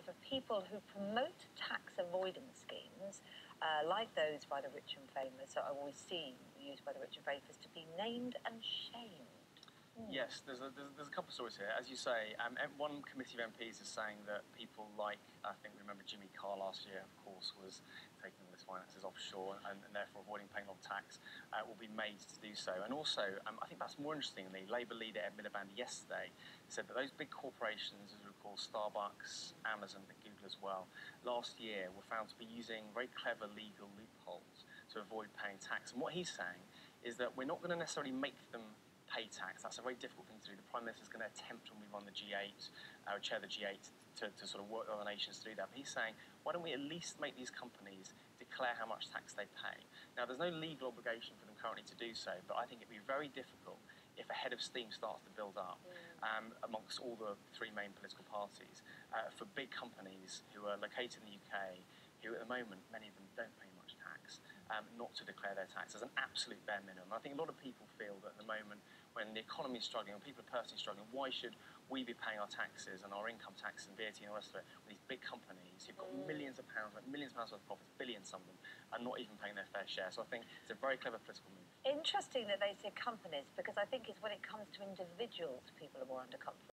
company for people who promote tax avoidance schemes, uh, like those by the rich and famous, that I always see used by the rich and famous, to be named and shamed. Yes, there's a, there's, there's a couple of stories here. As you say, um, one committee of MPs is saying that people like, I think we remember Jimmy Carr last year, of course, was taking all his finances offshore and, and therefore avoiding paying on tax, uh, will be made to do so. And also, um, I think that's more interestingly, Labour leader Ed Miliband yesterday said that those big corporations, as we call Starbucks, Amazon, and Google as well, last year were found to be using very clever legal loopholes to avoid paying tax. And what he's saying is that we're not going to necessarily make them pay tax. That's a very difficult thing to do. The Prime Minister is going to attempt when we run the G8, uh, chair the G8, to, to sort of work with other nations to do that. But he's saying, why don't we at least make these companies declare how much tax they pay? Now, there's no legal obligation for them currently to do so, but I think it'd be very difficult if a head of steam starts to build up um, amongst all the three main political parties uh, for big companies who are located in the UK, who at the moment, many of them don't pay much tax, um, not to declare their tax as an absolute bare minimum. I think a lot of people feel that at the moment when the economy is struggling, when people are personally struggling, why should we be paying our taxes and our income tax and VAT and all the rest of it these big companies who've got millions of pounds, like millions of pounds worth of profits, billions some of them, and not even paying their fair share. So I think it's a very clever political move. Interesting that they say companies, because I think it's when it comes to individuals, people are more under.